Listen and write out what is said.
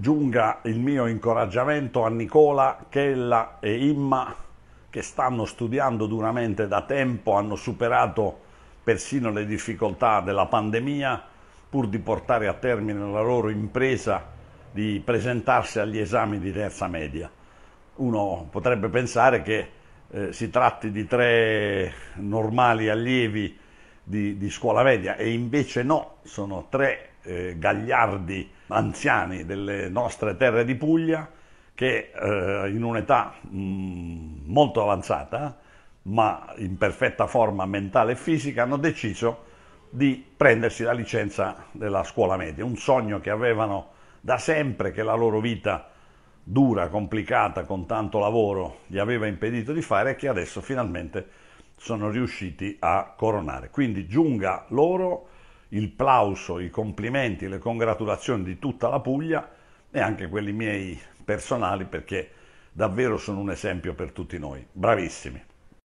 giunga il mio incoraggiamento a Nicola, Chella e Imma che stanno studiando duramente da tempo, hanno superato persino le difficoltà della pandemia pur di portare a termine la loro impresa di presentarsi agli esami di terza media. Uno potrebbe pensare che eh, si tratti di tre normali allievi di, di, scuola media e invece no, sono tre eh, gagliardi anziani delle nostre terre di Puglia che eh, in un'età mm, molto avanzata, ma in perfetta forma mentale e fisica, hanno deciso di prendersi la licenza della scuola media, un sogno che avevano da sempre, che la loro vita dura, complicata, con tanto lavoro gli aveva impedito di fare e che adesso finalmente sono riusciti a coronare. Quindi giunga loro il plauso, i complimenti, le congratulazioni di tutta la Puglia e anche quelli miei personali perché davvero sono un esempio per tutti noi. Bravissimi.